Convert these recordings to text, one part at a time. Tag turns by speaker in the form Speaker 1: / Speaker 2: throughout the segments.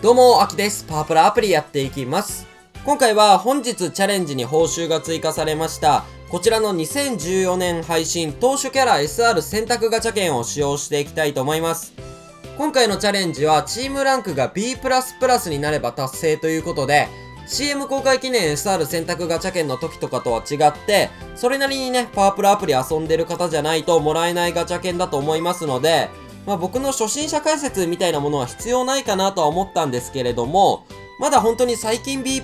Speaker 1: どうも、あきです。パワープラアプリやっていきます。今回は本日チャレンジに報酬が追加されました、こちらの2014年配信当初キャラ SR 選択ガチャ券を使用していきたいと思います。今回のチャレンジはチームランクが B+++ になれば達成ということで、CM 公開記念 SR 選択ガチャ券の時とかとは違って、それなりにね、パワープラアプリ遊んでる方じゃないともらえないガチャ券だと思いますので、まあ僕の初心者解説みたいなものは必要ないかなとは思ったんですけれども、まだ本当に最近 B++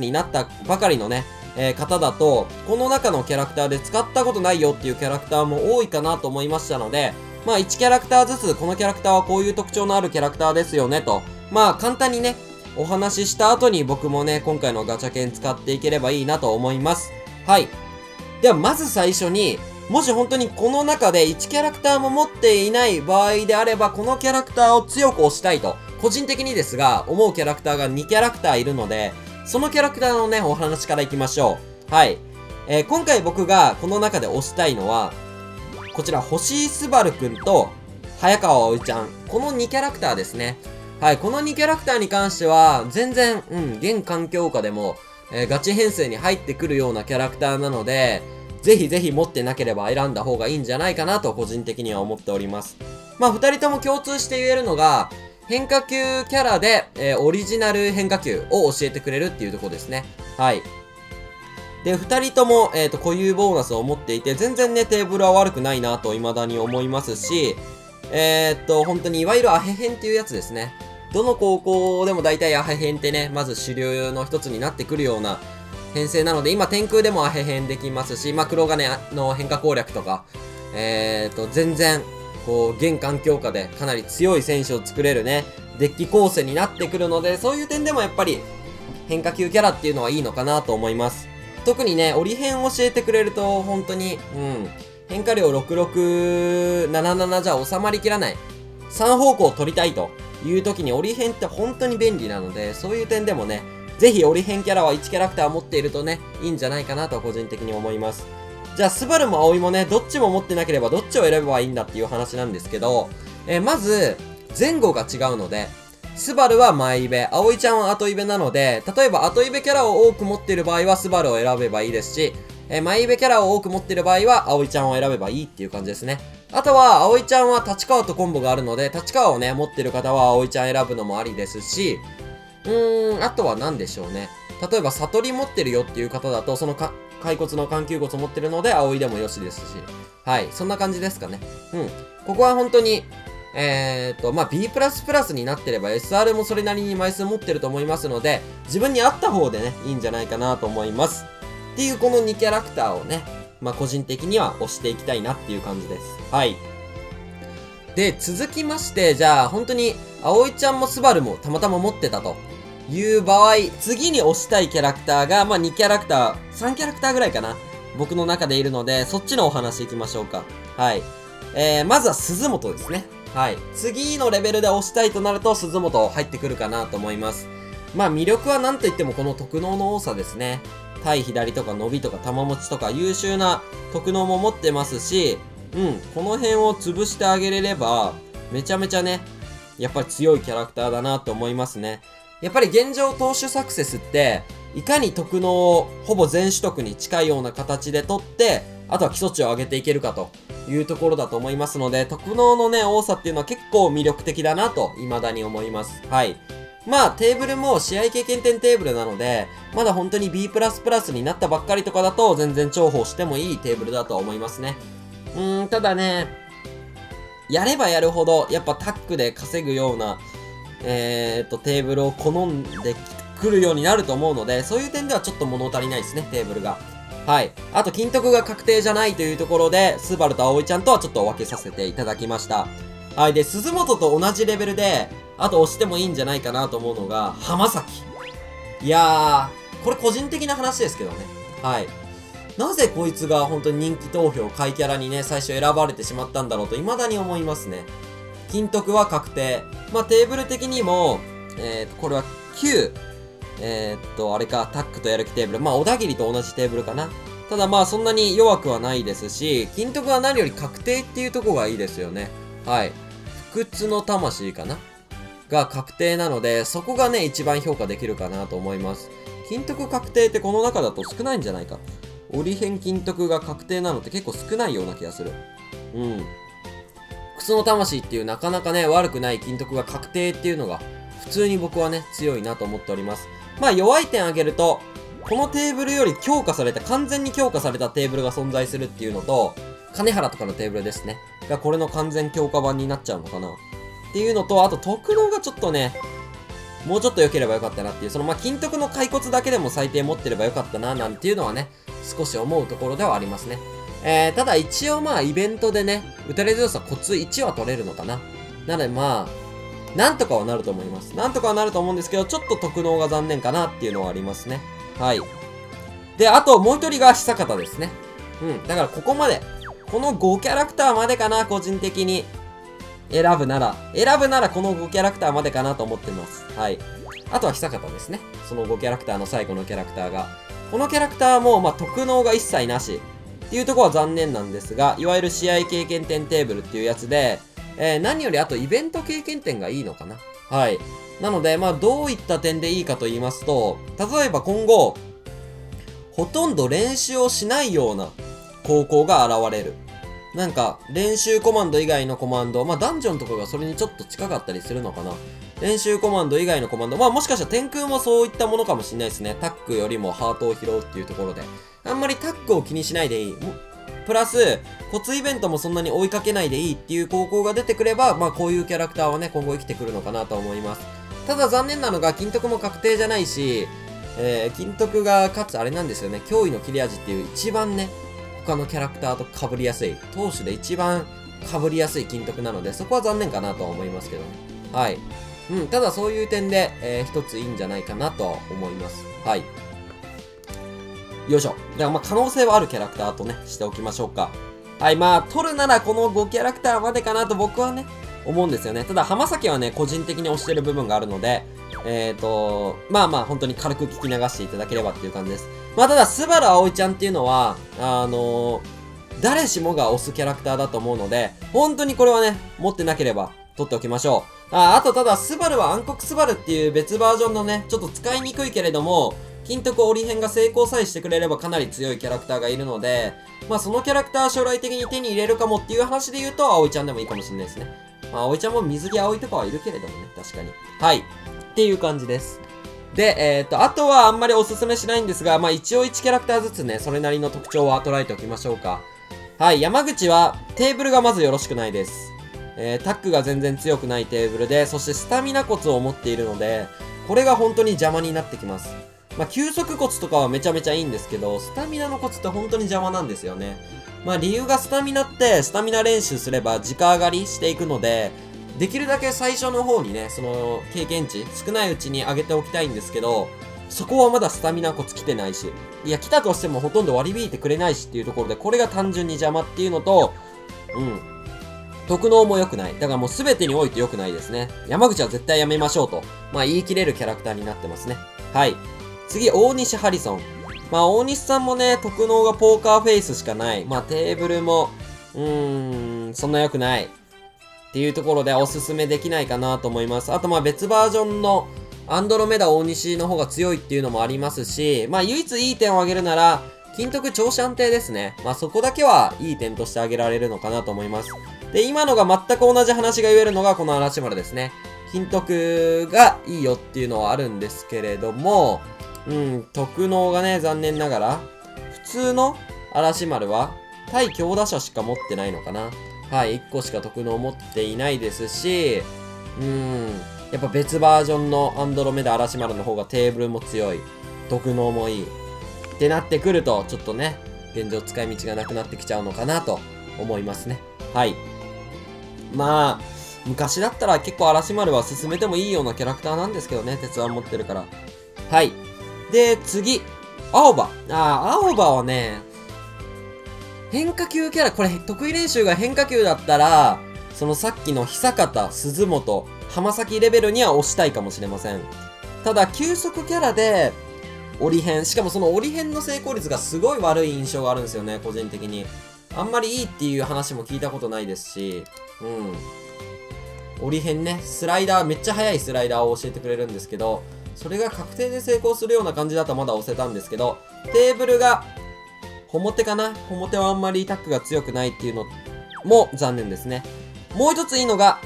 Speaker 1: になったばかりのね、えー方だと、この中のキャラクターで使ったことないよっていうキャラクターも多いかなと思いましたので、まあ1キャラクターずつ、このキャラクターはこういう特徴のあるキャラクターですよねと、まあ簡単にね、お話しした後に僕もね、今回のガチャ券使っていければいいなと思います。はい。ではまず最初に、もし本当にこの中で1キャラクターも持っていない場合であれば、このキャラクターを強く押したいと、個人的にですが、思うキャラクターが2キャラクターいるので、そのキャラクターのね、お話からいきましょう。はい。えー今回僕がこの中で押したいのは、こちら、星井すばるくんと、早川葵ちゃん。この2キャラクターですね。はい、この2キャラクターに関しては、全然、うん、現環境下でも、えーガチ編成に入ってくるようなキャラクターなので、ぜひぜひ持ってなければ選んだ方がいいんじゃないかなと個人的には思っております。まあ、二人とも共通して言えるのが、変化球キャラで、えーオリジナル変化球を教えてくれるっていうとこですね。はい。で、二人とも、えっ、と、固有ボーナスを持っていて、全然ね、テーブルは悪くないなと未だに思いますし、えー、っと、本当に、いわゆるアヘヘンっていうやつですね。どの高校でも大体アヘヘンってね、まず主流の一つになってくるような編成なので、今天空でもアヘヘンできますし、まあ、黒金の変化攻略とか、えー、と、全然、こう、現環境下でかなり強い選手を作れるね、デッキ構成になってくるので、そういう点でもやっぱり、変化球キャラっていうのはいいのかなと思います。特にね、折り変教えてくれると、本当に、うん、変化量6677じゃ収まりきらない。3方向を取りたいという時に折り変って本当に便利なので、そういう点でもね、ぜひ折り変キャラは1キャラクター持っているとね、いいんじゃないかなと個人的に思います。じゃあ、スバルも葵もね、どっちも持ってなければどっちを選べばいいんだっていう話なんですけど、えーまず、前後が違うので、スバルは前イベ、葵ちゃんは後イベなので、例えば後イベキャラを多く持っている場合はスバルを選べばいいですし、えー、前イベキャラを多く持っている場合は葵ちゃんを選べばいいっていう感じですね。あとは、葵ちゃんは立川とコンボがあるので、立川をね、持ってる方は葵ちゃん選ぶのもありですし、うーん、あとは何でしょうね。例えば、悟り持ってるよっていう方だと、そのか、骸骨の環球骨持ってるので、葵でもよしですし。はい、そんな感じですかね。うん。ここは本当に、えーっと、まあ、B++ になってれば SR もそれなりに枚数持ってると思いますので、自分に合った方でね、いいんじゃないかなと思います。っていうこの2キャラクターをね、まあ、個人的には押していきたいなっていう感じです。はい。で、続きまして、じゃあ、本当に、葵ちゃんもスバルもたまたま持ってたという場合、次に押したいキャラクターが、まあ、2キャラクター、3キャラクターぐらいかな。僕の中でいるので、そっちのお話いきましょうか。はい。えー、まずは鈴本ですね。はい。次のレベルで押したいとなると、鈴本入ってくるかなと思います。まあ、魅力は何と言ってもこの特能の多さですね。対左とか伸びとか玉持ちとか優秀な特能も持ってますし、うん、この辺を潰してあげれれば、めちゃめちゃね、やっぱり強いキャラクターだなと思いますね。やっぱり現状投手サクセスって、いかに特能をほぼ全取得に近いような形で取って、あとは基礎値を上げていけるかというところだと思いますので、特能のね、多さっていうのは結構魅力的だなと、未だに思います。はい。まあ、テーブルも試合経験点テーブルなので、まだ本当に B++ になったばっかりとかだと、全然重宝してもいいテーブルだと思いますね。うーん、ただね、やればやるほど、やっぱタックで稼ぐような、えー、っと、テーブルを好んでくるようになると思うので、そういう点ではちょっと物足りないですね、テーブルが。はい。あと、金徳が確定じゃないというところで、スバルと葵ちゃんとはちょっと分けさせていただきました。はい。で、鈴本と同じレベルで、あと押してもいいんじゃないかなと思うのが、浜崎。いやー、これ個人的な話ですけどね。はい。なぜこいつが本当に人気投票、買いキャラにね、最初選ばれてしまったんだろうと未だに思いますね。金徳は確定。まあ、テーブル的にも、えーと、これは9、えーっと、あれか、タックとやる気テーブル。まあ、小田切と同じテーブルかな。ただまあ、そんなに弱くはないですし、金徳は何より確定っていうとこがいいですよね。はい。不屈の魂かなが確定なので、そこがね、一番評価できるかなと思います。金徳確定ってこの中だと少ないんじゃないか。折り辺金徳が確定なのって結構少ないような気がする。うん。靴の魂っていうなかなかね、悪くない金徳が確定っていうのが、普通に僕はね、強いなと思っております。まあ弱い点挙げると、このテーブルより強化された、完全に強化されたテーブルが存在するっていうのと、金原とかのテーブルですね。がこれの完全強化版になっちゃうのかな。っていうのと、あと特能がちょっとね、もうちょっと良ければよかったなっていう、そのま、金徳の骸骨だけでも最低持ってればよかったな、なんていうのはね、少し思うところではありますね。えー、ただ一応まあ、イベントでね、打たれ強さコツ1は取れるのかな。なのでまあ、なんとかはなると思います。なんとかはなると思うんですけど、ちょっと特能が残念かなっていうのはありますね。はい。で、あともう一人が久方ですね。うん。だからここまで。この5キャラクターまでかな、個人的に。選ぶなら、選ぶならこの5キャラクターまでかなと思ってます。はい。あとは久方ですね。その5キャラクターの最後のキャラクターが。このキャラクターも、まあ、特能が一切なし。っていうとこは残念なんですが、いわゆる試合経験点テーブルっていうやつで、えー、何よりあとイベント経験点がいいのかな。はい。なので、まあ、どういった点でいいかと言いますと、例えば今後、ほとんど練習をしないような高校が現れる。なんか、練習コマンド以外のコマンド、まあ、ダンジョンとかがそれにちょっと近かったりするのかな。練習コマンド以外のコマンド、まあ、もしかしたら天空もそういったものかもしれないですね。タックよりもハートを拾うっていうところで。あんまりタックを気にしないでいい。プラス、コツイベントもそんなに追いかけないでいいっていう高校が出てくれば、まあこういうキャラクターはね、今後生きてくるのかなと思います。ただ残念なのが、金徳も確定じゃないし、えー、金徳がかつあれなんですよね、驚異の切れ味っていう一番ね、他のキャラクターと被りやすい、投手で一番被りやすい金徳なので、そこは残念かなとは思いますけどね。はい。うん、ただそういう点で、えー、一ついいんじゃないかなと思います。はい。よいしょ。では、まあ、可能性はあるキャラクターとね、しておきましょうか。はい、まあ、取るならこの5キャラクターまでかなと僕はね、思うんですよね。ただ、浜崎はね、個人的に推してる部分があるので、えーと、まあまあ、本当に軽く聞き流していただければっていう感じです。まあ、ただ、スバル葵ちゃんっていうのは、あのー、誰しもが推すキャラクターだと思うので、本当にこれはね、持ってなければ、取っておきましょう。あ、あとただ、スバルは暗黒スバルっていう別バージョンのね、ちょっと使いにくいけれども、金徳折り編が成功さえしてくれればかなり強いキャラクターがいるので、まあそのキャラクター将来的に手に入れるかもっていう話で言うと、葵ちゃんでもいいかもしれないですね。まあ葵ちゃんも水着葵とかはいるけれどもね、確かに。はい。っていう感じです。で、えっ、ー、と、あとはあんまりおすすめしないんですが、まあ一応1キャラクターずつね、それなりの特徴は捉えておきましょうか。はい、山口はテーブルがまずよろしくないです。えー、タックが全然強くないテーブルで、そしてスタミナ骨を持っているので、これが本当に邪魔になってきます。まあ、休息骨とかはめちゃめちゃいいんですけど、スタミナのコツって本当に邪魔なんですよね。まあ、理由がスタミナって、スタミナ練習すれば直上がりしていくので、できるだけ最初の方にね、その、経験値、少ないうちに上げておきたいんですけど、そこはまだスタミナコツ来てないし、いや、来たとしてもほとんど割り引いてくれないしっていうところで、これが単純に邪魔っていうのと、うん。特能も良くない。だからもう全てにおいて良くないですね。山口は絶対やめましょうと。まあ言い切れるキャラクターになってますね。はい。次、大西ハリソン。まあ、大西さんもね、特能がポーカーフェイスしかない。まあ、テーブルも、うーん、そんな良くない。っていうところでおすすめできないかなと思います。あと、まあ、別バージョンのアンドロメダ大西の方が強いっていうのもありますし、まあ、唯一いい点を挙げるなら、金徳調子安定ですね。まあ、そこだけはいい点として挙げられるのかなと思います。で、今のが全く同じ話が言えるのがこの嵐丸ですね。金徳がいいよっていうのはあるんですけれども、うん、特能がね、残念ながら、普通の嵐丸は、対強打者しか持ってないのかな。はい、1個しか特能持っていないですし、うん、やっぱ別バージョンのアンドロメダ嵐丸の方がテーブルも強い。特能もいい。ってなってくると、ちょっとね、現状使い道がなくなってきちゃうのかなと思いますね。はい。まあ、昔だったら結構嵐丸は進めてもいいようなキャラクターなんですけどね、鉄腕持ってるから。はい。で、次。青葉。ああ、青葉はね、変化球キャラ、これ得意練習が変化球だったら、そのさっきの久方、鈴本、浜崎レベルには押したいかもしれません。ただ、急速キャラで、折り辺、しかもその折り辺の成功率がすごい悪い印象があるんですよね、個人的に。あんまりいいっていう話も聞いたことないですし、うん。折り辺ね、スライダー、めっちゃ速いスライダーを教えてくれるんですけど、それが確定で成功するような感じだとまだ押せたんですけど、テーブルが、表かな？表はあんまりタックが強くないっていうのも残念ですね。もう一ついいのが、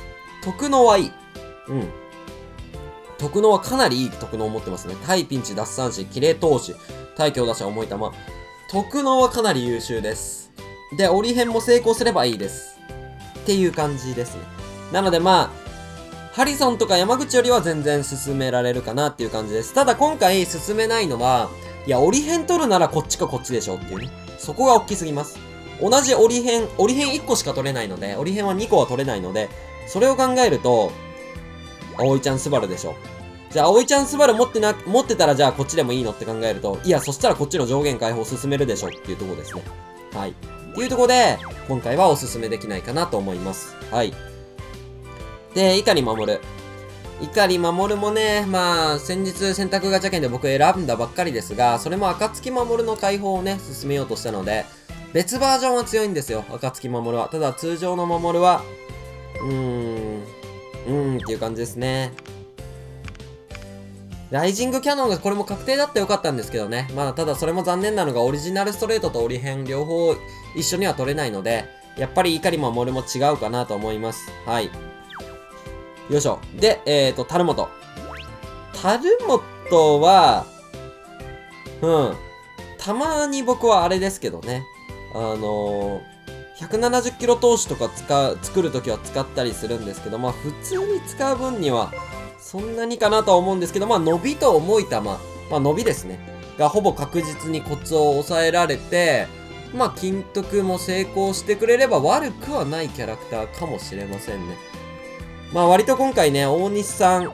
Speaker 1: 特能はいい。うん。特能はかなりいい特能を持ってますね。対ピンチ、奪三振、綺麗投手、対強打者、重い球。特能はかなり優秀です。で、折り辺も成功すればいいです。っていう感じですね。なのでまあ、ハリソンとか山口よりは全然進められるかなっていう感じです。ただ今回進めないのは、いや、折り辺取るならこっちかこっちでしょっていうね。そこが大きすぎます。同じ折り辺、折り辺1個しか取れないので、折り辺は2個は取れないので、それを考えると、葵ちゃんスバルでしょ。じゃあ、葵ちゃんスバル持ってな、持ってたらじゃあこっちでもいいのって考えると、いや、そしたらこっちの上限解放進めるでしょっていうとこですね。はい。っていうとこで、今回はおすすめできないかなと思います。はい。で、碇守る。碇守るもね、まあ、先日選択ガチャ券で僕選んだばっかりですが、それも暁守の解放をね、進めようとしたので、別バージョンは強いんですよ、暁守は。ただ、通常の守は、うーん、うーんっていう感じですね。ライジングキャノンがこれも確定だってよかったんですけどね。まあ、ただそれも残念なのがオリジナルストレートとオリ編両方一緒には取れないので、やっぱり怒りも守も違うかなと思います。はい。よいしょ。で、えっ、ー、と、タルモト。タルモトは、うん。たまに僕はあれですけどね。あのー、170キロ投手とか使う、作るときは使ったりするんですけど、まあ普通に使う分には、そんなにかなとは思うんですけど、まあ、伸びと重い球、まあ、伸びですね。がほぼ確実にコツを抑えられて、まあ、金徳も成功してくれれば悪くはないキャラクターかもしれませんね。まあ、割と今回ね、大西さん、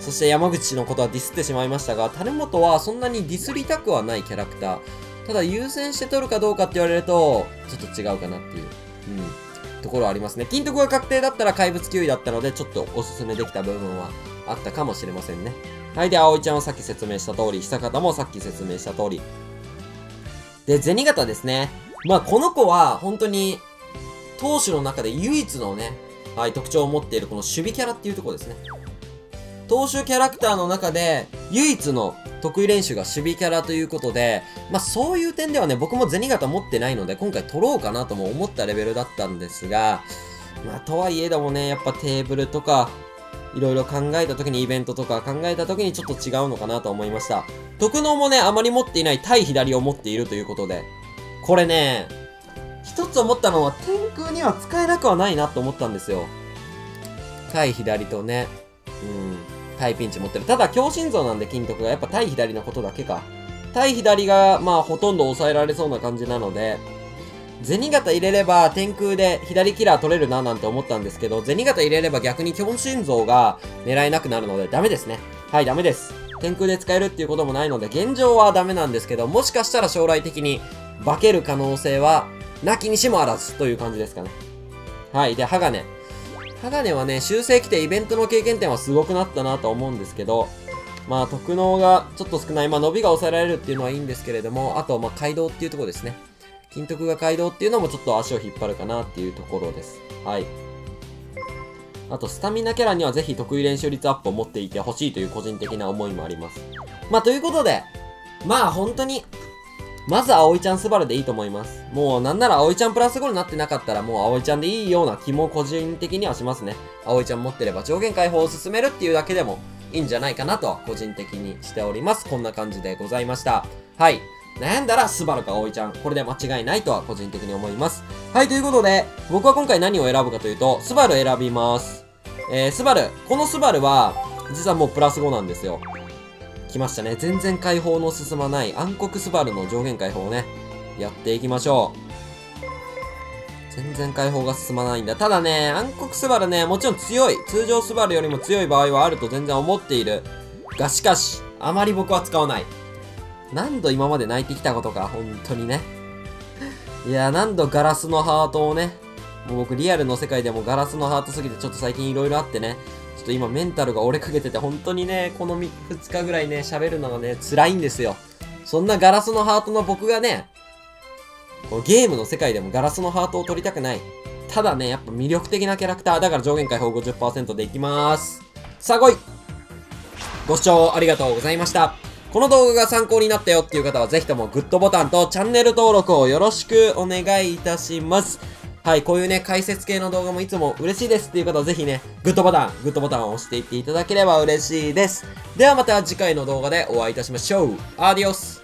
Speaker 1: そして山口のことはディスってしまいましたが、種本はそんなにディスりたくはないキャラクター。ただ優先して取るかどうかって言われると、ちょっと違うかなっていう、うん、ところありますね。金徳が確定だったら怪物9位だったので、ちょっとおすすめできた部分はあったかもしれませんね。はい。で、葵ちゃんはさっき説明した通り、久方もさっき説明した通り。で、銭形ですね。まあ、この子は、本当に、投手の中で唯一のね、はい、特徴を持っているこの守備キャラっていうところですね。投手キャラクターの中で、唯一の得意練習が守備キャラということで、まあそういう点ではね、僕も銭形持ってないので、今回取ろうかなとも思ったレベルだったんですが、まあとはいえでもね、やっぱテーブルとか、いろいろ考えた時にイベントとか考えた時にちょっと違うのかなと思いました。特能もね、あまり持っていない対左を持っているということで、これね、一つ思ったのは天空には使えなくはないなと思ったんですよ。対左とね、うん、対ピンチ持ってる。ただ強心臓なんで金徳がやっぱ対左のことだけか。対左がまあほとんど抑えられそうな感じなので、銭形入れれば天空で左キラー取れるななんて思ったんですけど、銭形入れれば逆に強心臓が狙えなくなるのでダメですね。はい、ダメです。天空で使えるっていうこともないので、現状はダメなんですけど、もしかしたら将来的に化ける可能性は、なきにしもあらずという感じですかね。はい、で、鋼。鋼はね、修正来てイベントの経験点はすごくなったなと思うんですけど、まあ、特能がちょっと少ない。まあ、伸びが抑えられるっていうのはいいんですけれども、あと、まあ、街道っていうところですね。金徳が街道っていうのもちょっと足を引っ張るかなっていうところです。はい。あと、スタミナキャラにはぜひ得意練習率アップを持っていてほしいという個人的な思いもあります。まあ、ということで、まあ、本当に、まず葵ちゃんスバルでいいと思います。もう、なんなら葵ちゃんプラス5になってなかったら、もう葵ちゃんでいいような気も個人的にはしますね。葵ちゃん持ってれば上限解放を進めるっていうだけでもいいんじゃないかなと、個人的にしております。こんな感じでございました。はい。悩んだらスバルか葵ちゃん。これで間違いないとは個人的に思います。はい、ということで、僕は今回何を選ぶかというと、スバル選びます。えー、スバル。このスバルは、実はもうプラス5なんですよ。来ましたね。全然解放の進まない暗黒スバルの上限解放をね、やっていきましょう。全然解放が進まないんだ。ただね、暗黒スバルね、もちろん強い。通常スバルよりも強い場合はあると全然思っている。がしかし、あまり僕は使わない。何度今まで泣いてきたことか、本当にね。いや、何度ガラスのハートをね、もう僕リアルの世界でもガラスのハートすぎてちょっと最近色々あってね、ちょっと今メンタルが折れかけてて本当にね、この2日ぐらいね、喋るのがね、辛いんですよ。そんなガラスのハートの僕がね、このゲームの世界でもガラスのハートを取りたくない。ただね、やっぱ魅力的なキャラクター。だから上限解放50%でいきまーす。さあ来いご視聴ありがとうございました。この動画が参考になったよっていう方はぜひともグッドボタンとチャンネル登録をよろしくお願いいたします。はい、こういうね、解説系の動画もいつも嬉しいですっていう方はぜひね、グッドボタン、グッドボタンを押していっていただければ嬉しいです。ではまた次回の動画でお会いいたしましょう。アディオス